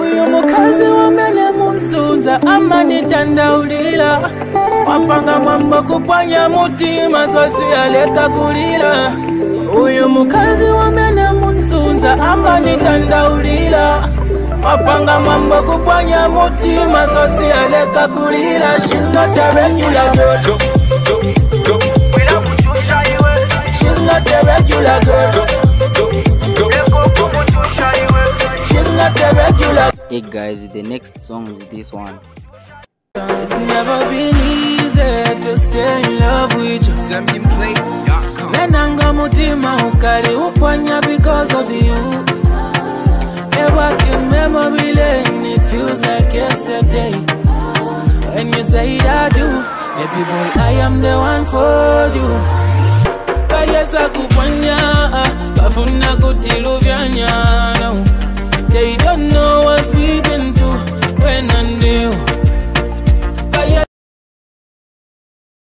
uyu mukazi wamene munsunza amanitandaulira wapanga mwamba kupwanya mutima sosiyaleka kulira uyu mukazi wamene munsunza amanitandaulira wapanga mwamba kupwanya mutima sosiyaleka kulira She's not a regular girl. She's not a regular girl Hey guys, the next song is this one. It's never been easy to stay in love with you. ZambianPlay.com. Nenanga mutima ukali upanya because of you. Ever in memory lane, it feels like yesterday. When you say I do, baby boy, I am the one for you. Bayesa kupanya,